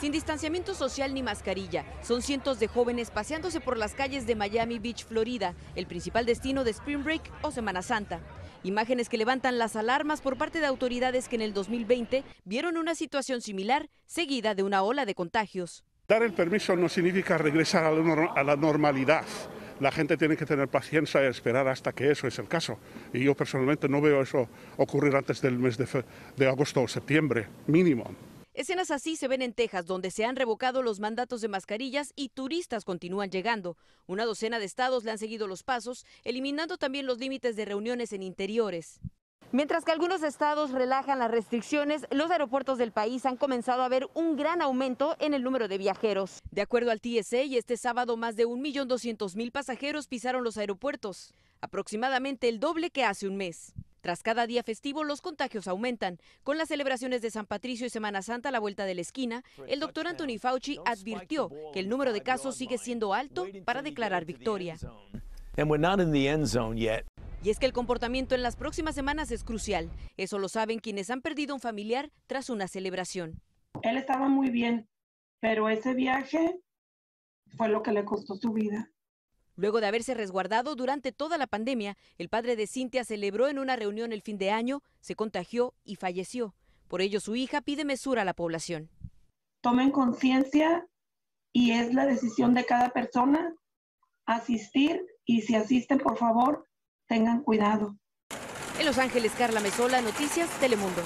Sin distanciamiento social ni mascarilla, son cientos de jóvenes paseándose por las calles de Miami Beach, Florida, el principal destino de Spring Break o Semana Santa. Imágenes que levantan las alarmas por parte de autoridades que en el 2020 vieron una situación similar, seguida de una ola de contagios. Dar el permiso no significa regresar a la normalidad. La gente tiene que tener paciencia y esperar hasta que eso es el caso. Y yo personalmente no veo eso ocurrir antes del mes de, agosto o septiembre, mínimo. Escenas así se ven en Texas, donde se han revocado los mandatos de mascarillas y turistas continúan llegando. Una docena de estados le han seguido los pasos, eliminando también los límites de reuniones en interiores. Mientras que algunos estados relajan las restricciones, los aeropuertos del país han comenzado a ver un gran aumento en el número de viajeros. De acuerdo al TSA, este sábado más de 1.200.000 pasajeros pisaron los aeropuertos, aproximadamente el doble que hace un mes. Tras cada día festivo, los contagios aumentan. Con las celebraciones de San Patricio y Semana Santa a la vuelta de la esquina, el doctor Anthony Fauci advirtió que el número de casos sigue siendo alto para declarar victoria. Y es que el comportamiento en las próximas semanas es crucial. Eso lo saben quienes han perdido un familiar tras una celebración. Él estaba muy bien, pero ese viaje fue lo que le costó su vida. Luego de haberse resguardado durante toda la pandemia, el padre de Cintia celebró en una reunión el fin de año, se contagió y falleció. Por ello, su hija pide mesura a la población. Tomen conciencia y es la decisión de cada persona asistir y si asisten, por favor, tengan cuidado. En Los Ángeles, Carla Mesola, Noticias Telemundo.